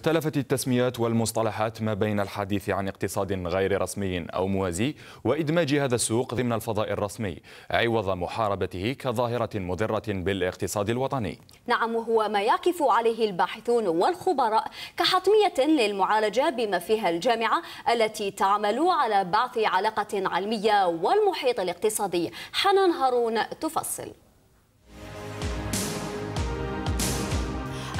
اختلفت التسميات والمصطلحات ما بين الحديث عن اقتصاد غير رسمي أو موازي وإدماج هذا السوق ضمن الفضاء الرسمي عوض محاربته كظاهرة مضرة بالاقتصاد الوطني. نعم وهو ما يقف عليه الباحثون والخبراء كحتمية للمعالجة بما فيها الجامعة التي تعمل على بعث علاقة علمية والمحيط الاقتصادي. حنان هارون تفصل.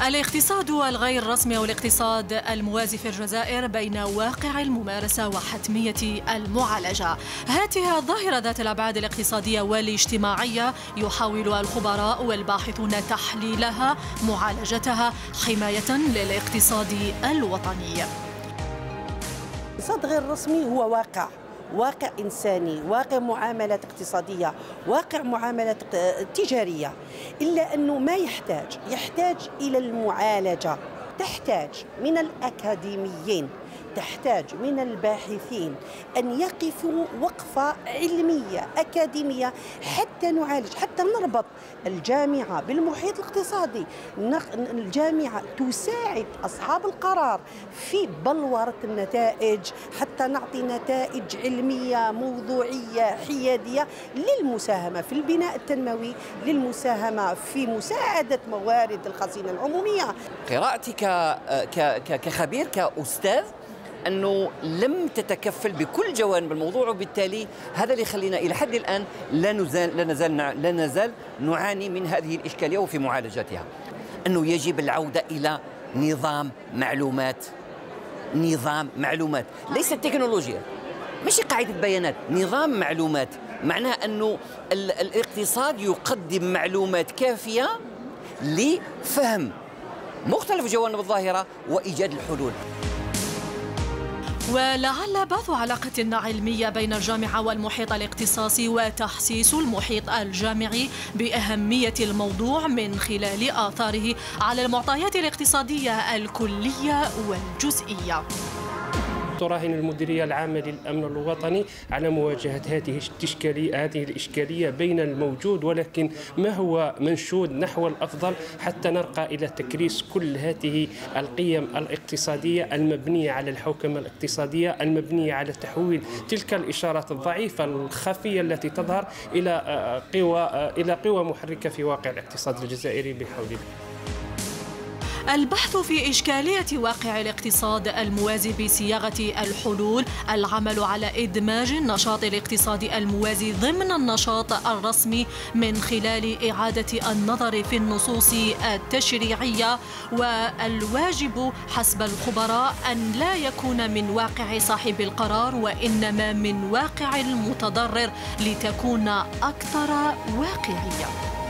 الاقتصاد الغير رسمي أو الاقتصاد الموازي في الجزائر بين واقع الممارسة وحتمية المعالجة. هذه الظاهرة ذات الأبعاد الاقتصادية والاجتماعية يحاول الخبراء والباحثون تحليلها معالجتها حماية للاقتصاد الوطني. الاقتصاد غير رسمي هو واقع. واقع إنساني واقع معاملات اقتصادية واقع معاملات تجارية إلا أنه ما يحتاج يحتاج إلى المعالجة. تحتاج من الأكاديميين تحتاج من الباحثين أن يقفوا وقفة علمية أكاديمية حتى نعالج حتى نربط الجامعة بالمحيط الاقتصادي. الجامعة تساعد أصحاب القرار في بلورة النتائج حتى نعطي نتائج علمية موضوعية حيادية للمساهمة في البناء التنموي للمساهمة في مساعدة موارد الخزينة العمومية. قراءتي كخبير كأستاذ أنه لم تتكفل بكل جوانب الموضوع وبالتالي هذا اللي يخلينا إلى حد الآن لا نزال لا نزال لا نزال نعاني من هذه الإشكالية وفي معالجتها أنه يجب العودة إلى نظام معلومات نظام معلومات. ليس تكنولوجيا مش قاعدة بيانات. نظام معلومات معناه أنه الاقتصاد يقدم معلومات كافية لفهم مختلف جوانب الظاهرة وإيجاد الحلول. ولعل بعث علاقة علمية بين الجامعة والمحيط الاختصاصي وتحسيس المحيط الجامعي بأهمية الموضوع من خلال آثاره على المعطيات الاقتصادية الكلية والجزئية. تراهن المديرية العامة للأمن الوطني على مواجهة هذه الإشكالية هذه الإشكالية بين الموجود ولكن ما هو منشود نحو الأفضل حتى نرقى إلى تكريس كل هذه القيم الاقتصادية المبنية على الحوكمة الاقتصادية المبنية على تحويل تلك الإشارات الضعيفة الخفية التي تظهر إلى قوى إلى قوى محركة في واقع الاقتصاد الجزائري بحول الله. البحث في إشكالية واقع الاقتصاد الموازي بصياغة الحلول. العمل على إدماج النشاط الاقتصادي الموازي ضمن النشاط الرسمي من خلال إعادة النظر في النصوص التشريعية. والواجب حسب الخبراء أن لا يكون من واقع صاحب القرار وإنما من واقع المتضرر لتكون أكثر واقعية.